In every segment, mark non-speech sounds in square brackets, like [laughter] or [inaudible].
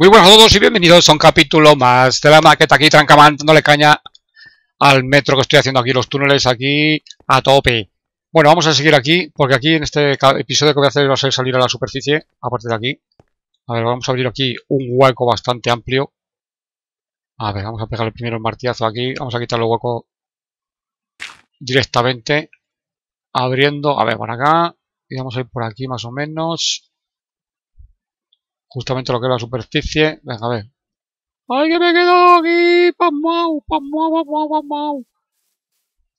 Muy buenas a todos y bienvenidos a un capítulo más de la maqueta aquí Trancamán dándole caña al metro que estoy haciendo aquí, los túneles aquí a tope. Bueno, vamos a seguir aquí, porque aquí en este episodio que voy a hacer va a ser salir a la superficie, aparte de aquí. A ver, vamos a abrir aquí un hueco bastante amplio. A ver, vamos a pegarle primero el martillazo aquí, vamos a quitar el hueco directamente, abriendo, a ver, por acá, y vamos a ir por aquí más o menos justamente lo que es la superficie. Venga, a ver. ¡Ay, que me quedo aquí! ¡Pasmao! ¡Pasmao! ¡Pasmao! ¡Pasmao!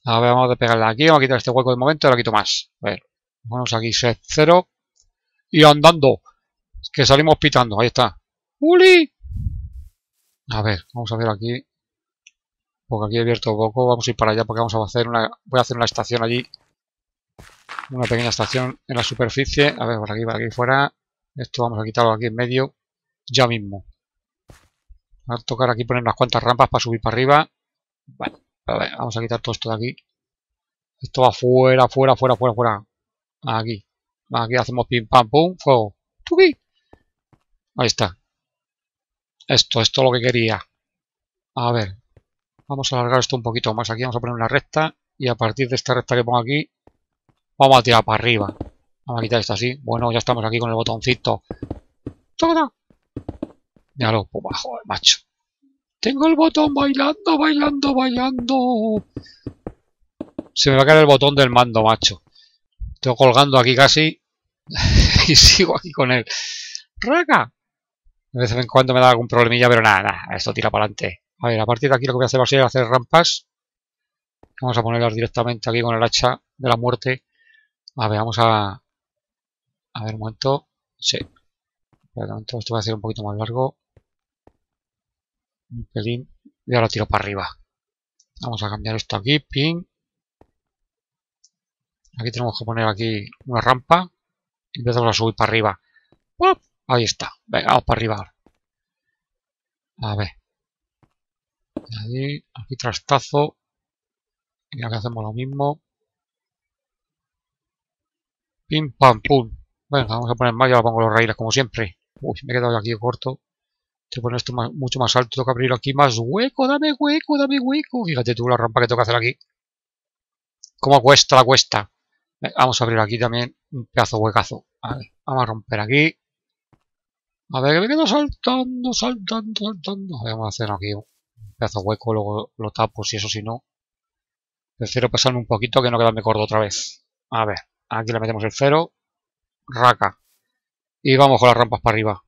A ver, vamos a pegarle aquí. Vamos a quitar este hueco de momento ahora quito más. A ver. Vamos aquí, set 0. Y andando. Que salimos pitando. Ahí está. ¡Uli! A ver, vamos a ver aquí. Porque aquí he abierto poco. Vamos a ir para allá porque vamos a hacer una... Voy a hacer una estación allí. Una pequeña estación en la superficie. A ver, por aquí, por aquí fuera. Esto vamos a quitarlo aquí en medio ya mismo. A tocar aquí poner unas cuantas rampas para subir para arriba. Vale, vamos a quitar todo esto de aquí. Esto va fuera, fuera, fuera, fuera, fuera. Aquí. Aquí hacemos pim, pam, pum, fuego. ¡Tuki! Ahí está. Esto, esto es lo que quería. A ver. Vamos a alargar esto un poquito más aquí. Vamos a poner una recta. Y a partir de esta recta que pongo aquí, vamos a tirar para arriba. Vamos a quitar esto así. Bueno, ya estamos aquí con el botoncito. ¡Toda! Míralo, pues bajo, macho. Tengo el botón bailando, bailando, bailando. Se me va a caer el botón del mando, macho. Estoy colgando aquí casi. [laughs] y sigo aquí con él. ¡Raga! De vez en cuando me da algún problemilla, pero nada, nada, esto tira para adelante. A ver, a partir de aquí lo que voy a hacer va a ser hacer rampas. Vamos a ponerlas directamente aquí con el hacha de la muerte. A ver, vamos a, a ver, un momento. Sí. un momento, esto va a ser un poquito más largo. Un pelín. Y ahora tiro para arriba. Vamos a cambiar esto aquí. Pin. Aquí tenemos que poner aquí una rampa. Y empezamos a subir para arriba. Ahí está. Venga, vamos para arriba A ver. Aquí, trastazo. Y hacemos lo mismo. Pim, pam, pum. Venga, vamos a poner más, ya lo pongo los raíles como siempre. Uy, me he quedado aquí corto. Que poner esto mucho más alto, tengo que abrir aquí más hueco, dame hueco, dame hueco. Fíjate tú la rampa que tengo que hacer aquí. ¿Cómo cuesta la cuesta? vamos a abrir aquí también un pedazo huecazo. vamos a romper aquí. A ver, que me quedo saltando, saltando, saltando. A ver, vamos a hacer aquí un pedazo hueco, luego lo tapo si eso si no. Prefiero pasarme un poquito que no quedarme corto otra vez. A ver, aquí le metemos el cero raca. Y vamos con las rampas para arriba.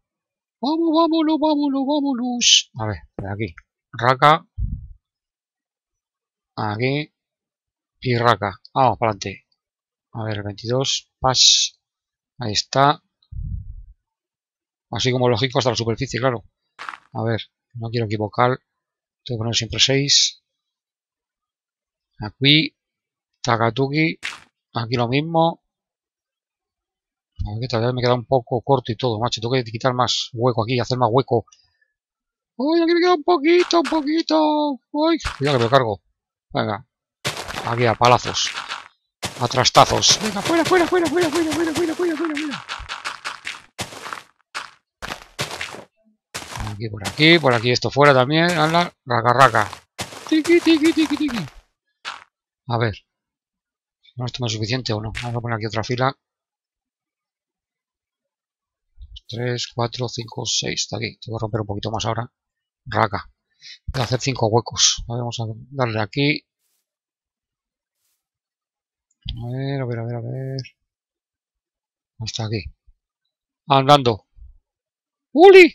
Vamos, vámonos, vámonos, vámonos. A ver, aquí. Raca. Aquí. Y raca. Vamos, para adelante. A ver, el 22. Pas. Ahí está. Así como lógico hasta la superficie, claro. A ver, no quiero equivocar. Tengo que poner siempre 6. Aquí. Takatuki. Aquí lo mismo. A vez me queda un poco corto y todo, macho. Tengo que quitar más hueco aquí, hacer más hueco. Uy, aquí me queda un poquito, un poquito. Uy, cuidado que me cargo. Venga. Aquí a palazos. A trastazos. Venga, fuera, fuera, fuera, fuera, fuera, fuera, fuera, fuera, fuera, fuera. Aquí, por aquí, por aquí, esto fuera también. Anda, raca, raca. Tiki, tiki, tiki, tiki. A ver. ¿No esto no es suficiente o no? Vamos a poner aquí otra fila. 3, 4, 5, 6. Está aquí. Tengo que romper un poquito más ahora. Raca. Voy a hacer 5 huecos. Vamos a darle aquí. A ver, a ver, a ver, a ver. Hasta aquí. Andando. ¡Uli!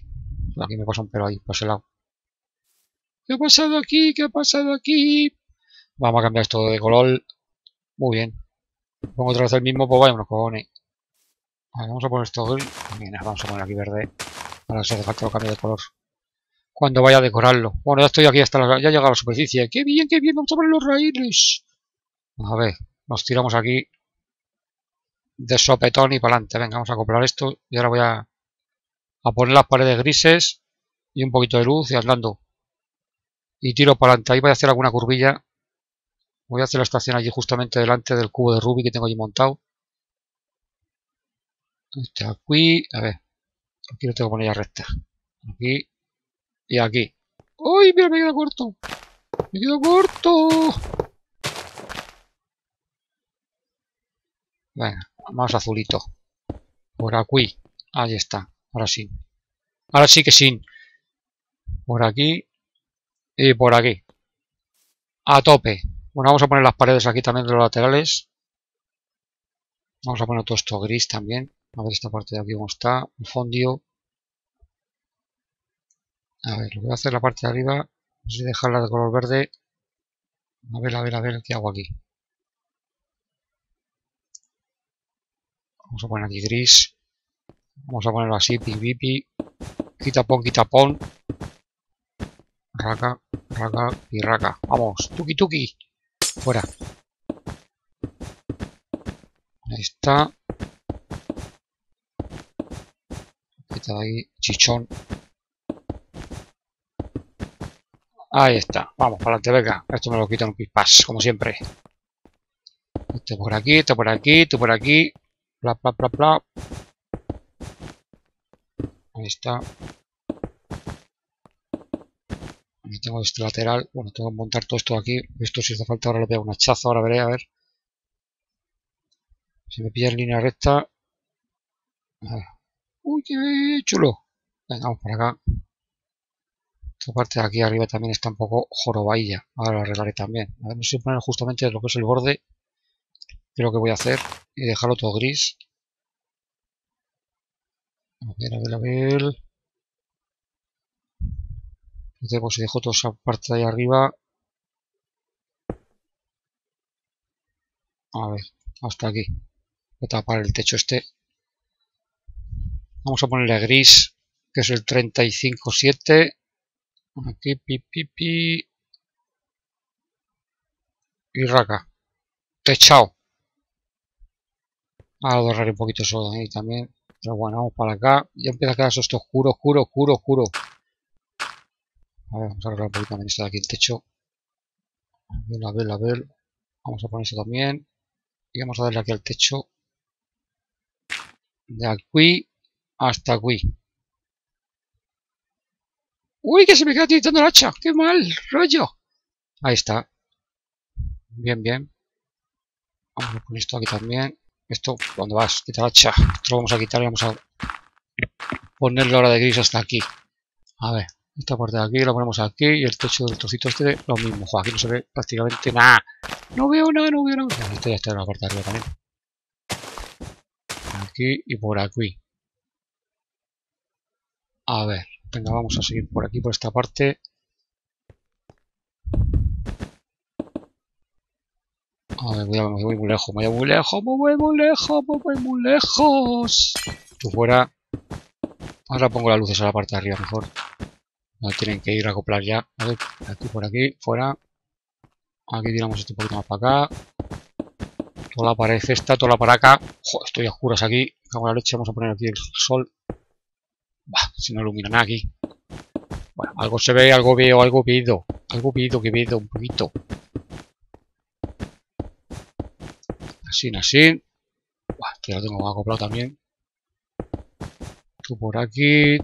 Aquí me pasa un pelo ahí, por ese lado. ¿Qué ha pasado aquí? ¿Qué ha pasado aquí? Vamos a cambiar esto de color. Muy bien. Pongo otra vez el mismo, pues vaya unos vamos a poner esto vamos a poner aquí verde. Ahora si hace falta lo cambio de color. Cuando vaya a decorarlo. Bueno, ya estoy aquí hasta la, ya llega a la superficie. ¡Qué bien, qué bien! Vamos a poner los raíles. A ver, nos tiramos aquí de sopetón y para adelante. Venga, vamos a acoplar esto. Y ahora voy a, a poner las paredes grises y un poquito de luz y andando. Y tiro para adelante. Ahí voy a hacer alguna curvilla. Voy a hacer la estación allí justamente delante del cubo de Ruby que tengo allí montado. Este aquí, a ver, aquí lo tengo que poner ya recta. Aquí. Y aquí. ¡Uy! Mira, me quedo corto. Me quedo corto. Venga, más azulito. Por aquí. Ahí está. Ahora sí. Ahora sí que sí. Por aquí. Y por aquí. A tope. Bueno, vamos a poner las paredes aquí también de los laterales. Vamos a poner todo esto gris también. A ver esta parte de aquí cómo está. El fondio. A ver, lo voy a hacer la parte de arriba. Voy a dejarla de color verde. A ver, a ver, a ver qué hago aquí. Vamos a poner aquí gris. Vamos a ponerlo así, pipi, Quitapón, quitapón. Raca, raca y raca. Vamos, tuki tuki. Fuera. Ahí está. Quita ahí, chichón. Ahí está. Vamos, para adelante, venga. Esto me lo quito en un pispas, como siempre. Esto por aquí, esto por aquí, esto por aquí. Bla, bla, bla, bla. Ahí está. Tengo este lateral. Bueno, tengo que montar todo esto aquí. Esto si hace falta ahora le pego un hachazo. Ahora veré, a ver. Si me pilla en línea recta. Uy, qué chulo. Venga, vamos para acá. Esta parte de aquí arriba también está un poco jorobadilla. Ahora lo arreglaré también. A ver, no sé poner justamente lo que es el borde. Creo que voy a hacer. Y dejarlo todo gris. A ver, a ver, a ver. Pues si dejo toda esa parte de ahí arriba. A ver, hasta aquí. Voy a tapar el techo este. Vamos a ponerle gris, que es el 35.7. Aquí, pi, pi, pi. Y raca. Techao. Ahora doraré un poquito eso ahí también. Pero bueno, vamos para acá. Ya empieza a quedar esto oscuro, oscuro, oscuro, oscuro. A ver, vamos a arreglar un poquito también esto de aquí el techo. A ver, a ver, a ver. Vamos a poner eso también. Y vamos a darle aquí al techo. De aquí hasta aquí. ¡Uy, que se me queda tiritando el hacha! ¡Qué mal, rollo! Ahí está. Bien, bien. Vamos a poner esto aquí también. Esto, cuando vas? Quita la hacha. Esto lo vamos a quitar y vamos a ponerle ahora de gris hasta aquí. A ver, esta parte de aquí la ponemos aquí y el techo del trocito este lo mismo. Aquí no se ve prácticamente nada. No veo nada, no veo nada. Esto ya está en la parte de arriba también. Aquí y por aquí. A ver, venga, vamos a seguir por aquí, por esta parte. Ay, voy, me voy muy lejos, me voy muy lejos, me voy muy lejos, me voy muy lejos. Tú fuera. Ahora pongo las luces a la parte de arriba mejor. No tienen que ir a acoplar ya. A ver, aquí por aquí, fuera. Aquí tiramos esto un poquito más para acá. Toda la pared esta, toda la para acá. Joder, estoy a oscuras aquí. Cago la leche, vamos a poner aquí el sol. Bah, si no ilumina nada aquí. Bueno, algo se ve, algo veo, algo veo. Algo veo que veo un poquito. Así, así. Que lo tengo acoplado también. Tú por aquí.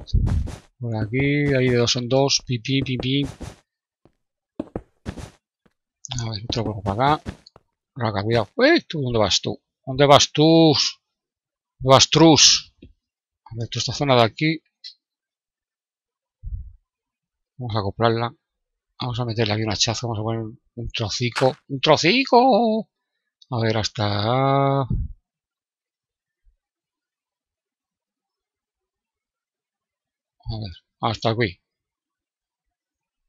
Por aquí. Ahí de dos en dos. Pipi, pipi. A ver, otro poco para acá. Raca, cuidado. ¡Eh! ¿Tú dónde vas tú? ¿Dónde vas tú? ¿Dónde vas trus? A ver, toda esta zona de aquí. Vamos a acoplarla. Vamos a meterle aquí un hachazo. Vamos a poner un trocico. ¡Un trocico! A ver, hasta... A ver, hasta aquí.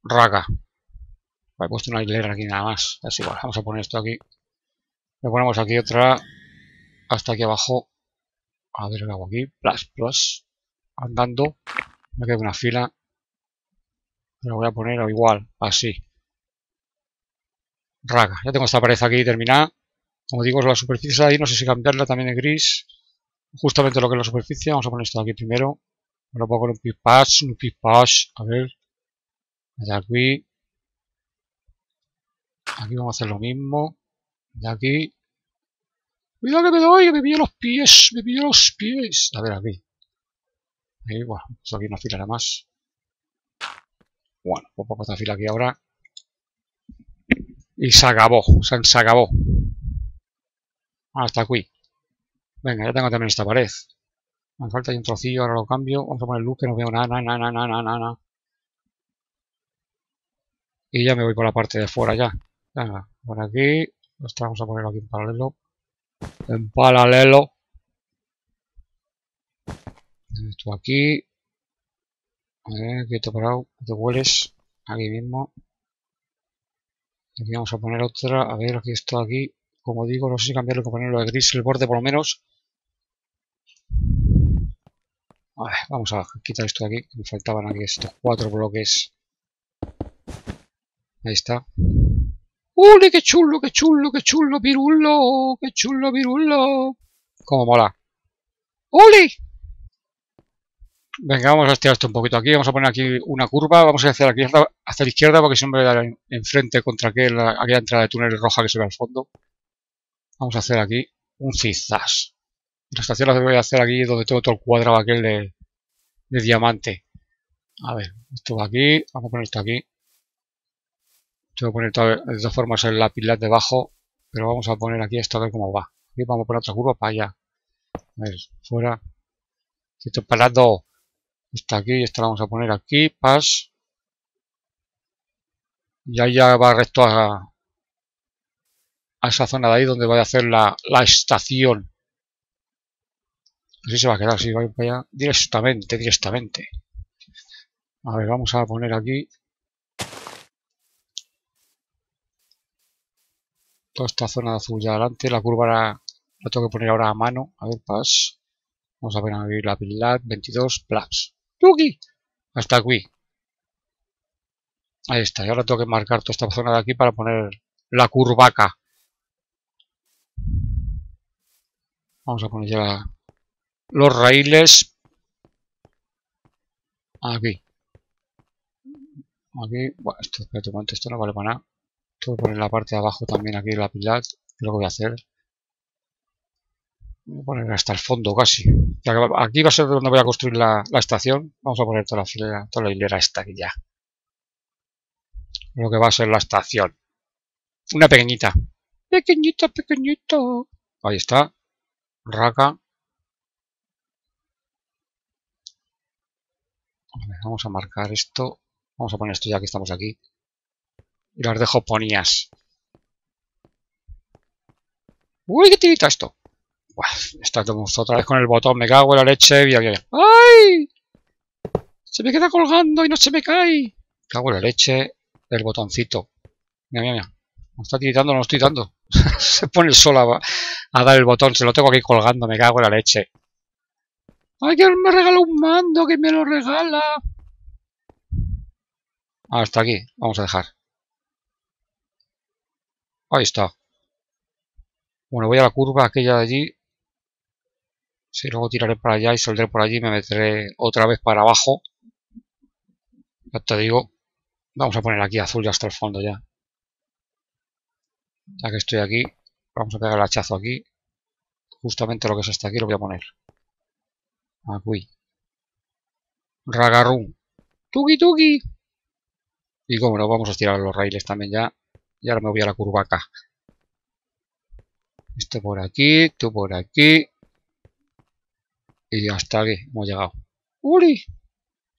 Raga. he puesto una hilera aquí nada más. Es igual, vamos a poner esto aquí. Le ponemos aquí otra. Hasta aquí abajo. A ver, lo hago aquí. Plus, plus. Andando. Me queda una fila. Lo voy a poner igual, así. Raga. Ya tengo esta pared aquí terminada. Como digo, la superficie ahí, no sé si cambiarla también en gris. Justamente lo que es la superficie. Vamos a poner esto aquí primero. Ahora pongo un pipash, un pipash. A ver. De aquí. Aquí vamos a hacer lo mismo. De aquí. Cuidado que me doy, que me pillo los pies. Me pillo los pies. A ver, aquí. Ahí, bueno, esto aquí una fila más. Bueno, pues pongo esta fila aquí ahora. Y se acabó, se, acabó. Hasta aquí. Venga, ya tengo también esta pared. Me falta un trocillo, ahora lo cambio. Vamos a poner luz que no veo nada, nada, nada, nada, nada, nada. Y ya me voy por la parte de fuera ya. Venga, por aquí. Vamos a ponerlo aquí en paralelo. En paralelo. Esto aquí. Ver, quieto parado. Te hueles. Aquí mismo. Aquí vamos a poner otra. A ver, aquí esto aquí. Como digo, no sé si cambiarlo con ponerlo de gris el borde por lo menos. A ver, vamos a quitar esto de aquí. Me faltaban aquí estos cuatro bloques. Ahí está. ¡Ule, qué chulo, qué chulo, qué chulo, pirulo! ¡Qué chulo, pirulo! ¡Cómo mola! ¡Ule! Venga, vamos a estirar esto un poquito aquí. Vamos a poner aquí una curva. Vamos a hacer aquí hacia la izquierda porque siempre voy a dar enfrente contra aquel, aquella entrada de túnel roja que se ve al fondo. Vamos a hacer aquí un zigzag. La estación la voy a hacer aquí donde tengo todo el cuadrado aquel de, de diamante. A ver, esto va aquí. Vamos a poner esto aquí. Tengo que poner de todas formas el lápiz debajo. Pero vamos a poner aquí esto a ver cómo va. Aquí vamos a poner otra curva para allá. A ver, fuera. Estoy parado. Está aquí, esta la vamos a poner aquí, pas. Y ahí ya va recto a, a esa zona de ahí donde voy a hacer la, la estación. Así se va a quedar, si para allá directamente, directamente. A ver, vamos a poner aquí toda esta zona de azul ya adelante. La curva la, tengo que poner ahora a mano. A ver, pas. Vamos a ver abrir la pilat 22 plus. Hasta aquí. Ahí está. Y ahora tengo que marcar toda esta zona de aquí para poner la curvaca. Vamos a poner ya los raíles aquí. Aquí. Bueno, esto, espérate un momento, esto no vale para nada. Tengo que poner la parte de abajo también aquí la pilar. Lo que voy a hacer. Voy a poner hasta el fondo casi. Aquí va a ser donde voy a construir la, estación. Vamos a poner toda la filera, toda la hilera esta aquí ya. Lo que va a ser la estación. Una pequeñita. Pequeñita, pequeñita. Ahí está. Raca. vamos a marcar esto. Vamos a poner esto ya que estamos aquí. Y las dejo ponías. Uy, qué tirita esto. Está otra vez con el botón, me cago en la leche. Bien, bien. ¡Ay! Se me queda colgando y no se me cae. Cago en la leche el botoncito. Mira, mira, mira. Me está tiritando, no lo estoy dando. [laughs] se pone el sol a, a, dar el botón. Se lo tengo aquí colgando, me cago en la leche. ¡Ay, que me regala un mando! ¡Que me lo regala! Hasta aquí. Vamos a dejar. Ahí está. Bueno, voy a la curva aquella de allí. Si luego tiraré para allá y saldré por allí, me meteré otra vez para abajo. Ya te digo. Vamos a poner aquí azul ya hasta el fondo ya. Ya que estoy aquí, vamos a pegar el hachazo aquí. Justamente lo que es hasta aquí lo voy a poner. Aquí. Ragarrum. Tuki tuki. Y como no, vamos a estirar los raíles también ya. Y ahora me voy a la curva acá. Esto por aquí, tú por aquí. Y hasta aquí hemos llegado. ¡Uri!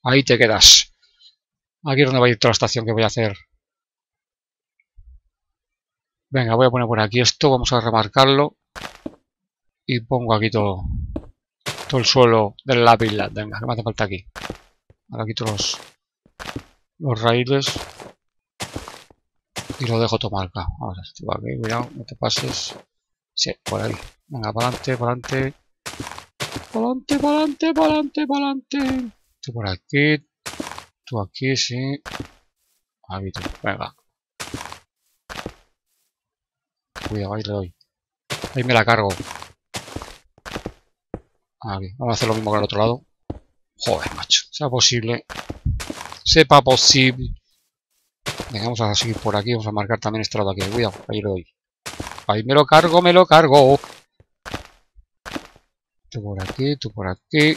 Ahí te quedas. Aquí es donde va a ir toda la estación que voy a hacer. Venga, voy a poner por aquí esto. Vamos a remarcarlo. Y pongo aquí todo, todo el suelo del lápiz. Venga, que me hace falta aquí. Ahora quito los, los raíles. Y lo dejo todo marcado. Ahora, esto va aquí, cuidado, no te pases. Sí, por ahí. Venga, para adelante, para adelante. Para adelante, para adelante. Tú por aquí. Tú aquí, sí. Tú. Venga. Cuidado, ahí le doy. Ahí me la cargo. Aquí. Vamos a hacer lo mismo que al otro lado. Joder, macho. Sea posible. Sepa posible. Venga, vamos a seguir por aquí. Vamos a marcar también este lado aquí. Cuidado, ahí le doy. Ahí me lo cargo, me lo cargo. Tú por aquí, tú por aquí.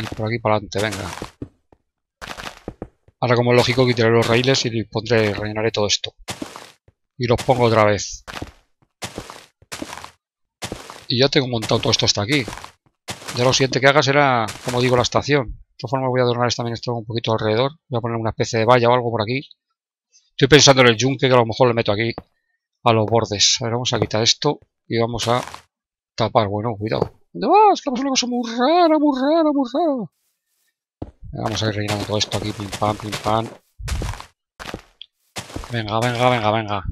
Y por aquí para adelante, venga. Ahora como es lógico quitaré los raíles y pondré, rellenaré todo esto. Y los pongo otra vez. Y ya tengo montado todo esto hasta aquí. Ya lo siguiente que haga será, como digo, la estación. De todas formas voy a adornar también esto un poquito alrededor. Voy a poner una especie de valla o algo por aquí. Estoy pensando en el yunque que a lo mejor le meto aquí a los bordes. A ver, vamos a quitar esto y vamos a tapar. Bueno, cuidado. ¿Dónde vas? Que una cosa muy rara, muy rara, muy rara. Vamos a ir rellenando todo esto aquí, pim pam, pim pam. Venga, venga, venga, venga.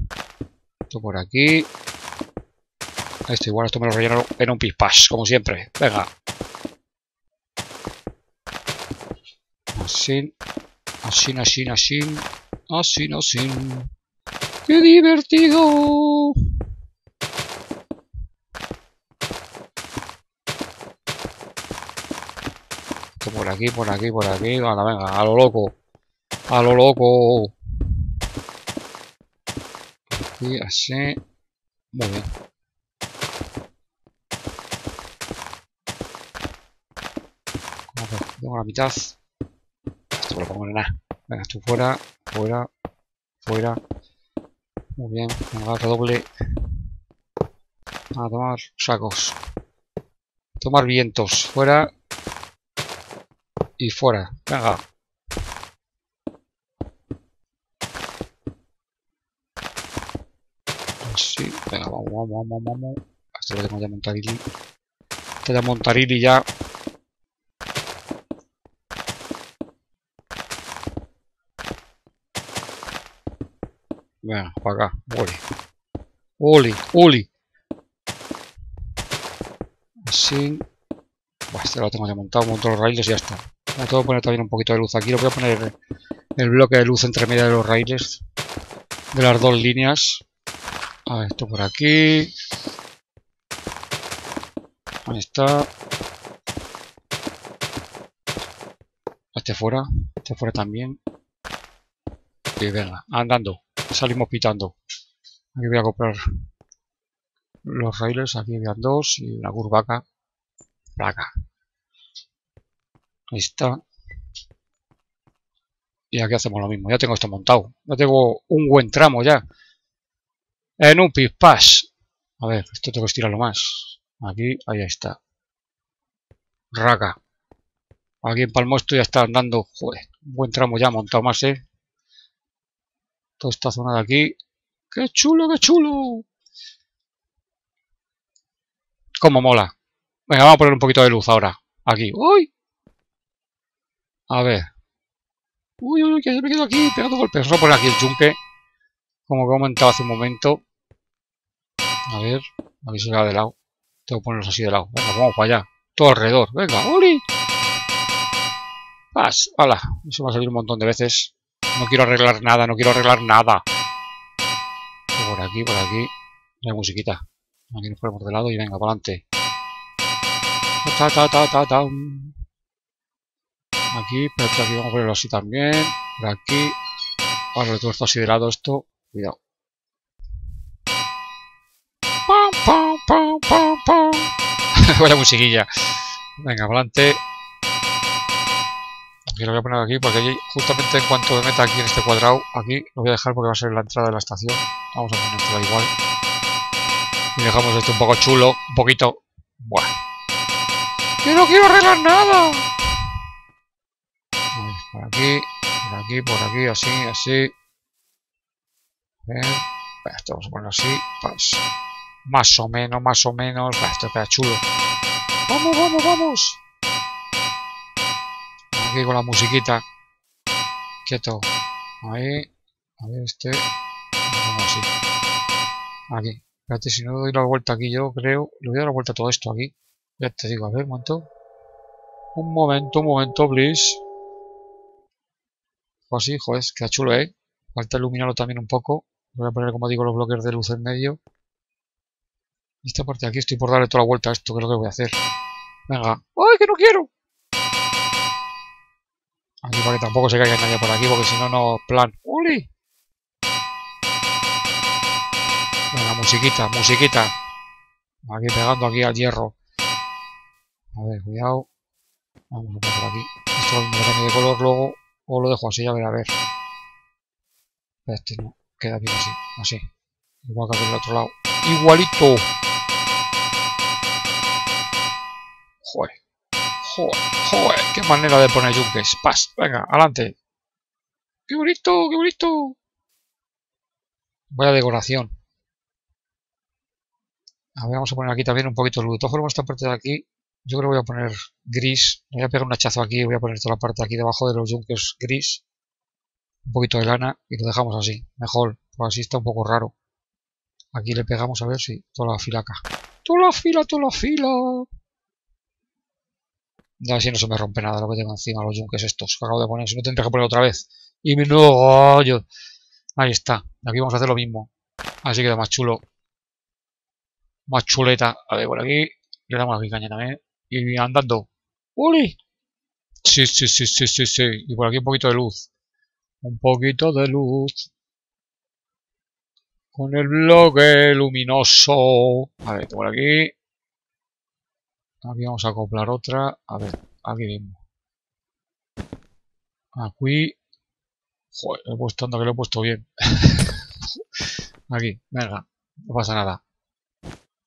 Esto por aquí. Esto igual, esto me lo relleno en un pispás, como siempre. Venga. Así. Así, así, así. Así, así. ¡Qué divertido! Por aquí, por aquí, por aquí. Venga, venga, a lo loco. A lo loco. Aquí, así. Muy bien. Tengo la mitad. Esto lo pongo en nada. Venga, esto fuera, fuera, fuera. Muy bien, venga, doble. A tomar sacos. Tomar vientos. Fuera y fuera. Venga. Sí, venga, vamos, vamos, vamos, vamos. Esto lo tengo ya montarili. Esto ya montarili ya. Venga, para acá. Oli. Oli, Oli. Así. Este lo tengo ya montado, monto los raíles y ya está. Me tengo que poner también un poquito de luz aquí. Lo voy a poner el bloque de luz entre medio de los raíles de las dos líneas. A ver, esto por aquí. Ahí está. Este fuera. Este fuera también. Y venga, andando. Salimos pitando. Aquí voy a comprar los raíles. Aquí habían dos y una curvaca. Placa. Ahí está. Y aquí hacemos lo mismo. Ya tengo esto montado. Ya tengo un buen tramo ya. En un pispás. A ver, esto tengo que estirarlo más. Aquí, ahí está. Raga. Aquí en Palmosto ya está andando. Joder, un buen tramo ya montado más, eh. Toda esta zona de aquí. ¡Qué chulo, qué chulo! ¡Cómo mola! Venga, vamos a poner un poquito de luz ahora. Aquí. ¡Uy! A ver. Uy, uy, que me quedo aquí pegando golpes. Vamos a poner aquí el chunque. Como he comentado hace un momento. A ver. Aquí se va de lado. Tengo que ponerlos así de lado. Venga, vamos para allá. Todo alrededor. Venga, ¡Uli! ¡Pas! ¡Hala! Eso va a salir un montón de veces. No quiero arreglar nada, no quiero arreglar nada. Por aquí, por aquí. La musiquita. Aquí nos ponemos de lado y venga, para adelante. Ta, ta, ta, ta, ta. Aquí, pero aquí vamos a ponerlo así también. Por aquí. Ahora todo esto así de lado esto. Cuidado. ¡Pam, pam, pam, pam, pam! [laughs] Vaya musiquilla. Venga, adelante. Aquí lo voy a poner aquí porque justamente en cuanto me meta aquí en este cuadrado, aquí lo voy a dejar porque va a ser la entrada de la estación. Vamos a ponerlo igual. Y dejamos esto un poco chulo, un poquito. Buah. ¡Que no quiero arreglar nada! Por aquí, por aquí, por aquí, así, así. Bien. Esto vamos a ponerlo así. Pues, más o menos, más o menos. Esto queda chulo. ¡Vamos, vamos, vamos! Aquí con la musiquita. Quieto. Ahí. A ver, este. Así. Aquí. Espérate, si no doy la vuelta aquí yo creo... Le voy a dar la vuelta a todo esto aquí. Ya te digo, a ver, un momento. Un momento, un momento, please. Pues sí, joder, queda chulo, ¿eh? Falta iluminarlo también un poco. Voy a poner, como digo, los bloques de luz en medio. Esta parte de aquí estoy por darle toda la vuelta a esto, que es lo que voy a hacer. Venga. ¡Ay, que no quiero! Aquí para que tampoco se caiga nadie por aquí, porque si no, no... Plan. ¡Uli! Venga, musiquita, musiquita. Aquí pegando aquí al hierro. A ver, cuidado. Vamos a poner por aquí. Esto a de color luego O lo dejo así, a ver, a ver. Este no, queda bien así, así. Igual que del otro lado. Igualito. Joder. Joder, joder. Qué manera de poner yunques. Pas, venga, adelante. ¡Qué bonito, qué bonito! Vaya decoración. A ver, vamos a poner aquí también un poquito de luz. Formas, esta parte de aquí, yo creo que voy a poner gris. voy a pegar un hachazo aquí voy a poner toda la parte aquí debajo de los yunkes gris. Un poquito de lana y lo dejamos así. Mejor, pues así está un poco raro. Aquí le pegamos a ver si toda la fila acá. ¡Toda la fila, toda la fila! Ya si no se me rompe nada lo que tengo encima, los yunkes estos que acabo de poner. Si no tendré que poner otra vez. Y me no, yo. Ahí está. Aquí vamos a hacer lo mismo. Así queda más chulo más chuleta. A ver, por aquí le damos la caña también. Y andando. ¡Uli! Sí, sí, sí, sí, sí, sí. Y por aquí un poquito de luz. Un poquito de luz. Con el bloque luminoso. A ver, por aquí. Aquí vamos a acoplar otra. A ver, aquí mismo. Aquí. Joder, he puesto, anda que lo he puesto bien. [laughs] aquí, venga. No pasa nada.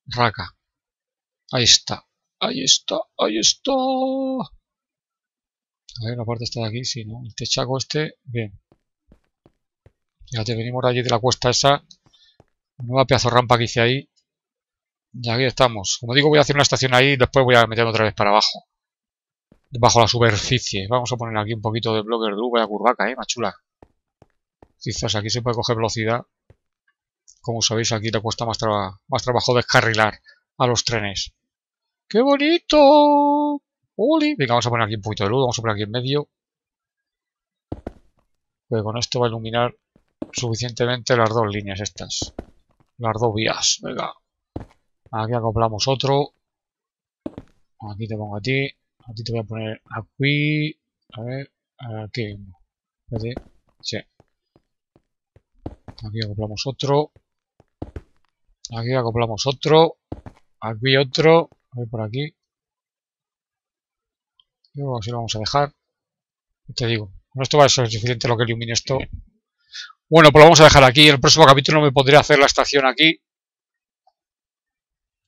Raca. Ahí está. Ahí está. Ahí está. A ver, la parte está de aquí, sí, ¿no? El techaco este, bien. Fíjate, venimos de allí de la cuesta esa. Nueva pedazo rampa que hice ahí. Y aquí estamos. Como digo, voy a hacer una estación ahí y después voy a meterme otra vez para abajo. Bajo la superficie. Vamos a poner aquí un poquito de blocker de Vaya curvaca, eh, machula. Quizás aquí se puede coger velocidad. Como sabéis, aquí le cuesta más, más trabajo descarrilar a los trenes. ¡Qué bonito! ¡Uli! Venga, vamos a poner aquí un poquito de luz, vamos a poner aquí en medio. Pues con esto va a iluminar suficientemente las dos líneas estas. Las dos vías. Venga. Aquí acoplamos otro. Aquí te pongo a ti. A ti te voy a poner aquí. A ver. Aquí. Sí. Aquí acoplamos otro. Aquí acoplamos otro. Aquí otro. Por aquí. Yo lo vamos a dejar. Te digo, no esto va a ser suficiente lo que ilumine esto. Bueno, pues lo vamos a dejar aquí. El próximo capítulo me podré hacer la estación aquí.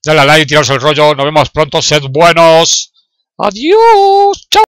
Dale a like, tiraos el rollo. Nos vemos pronto. Sed buenos. Adiós. Chao.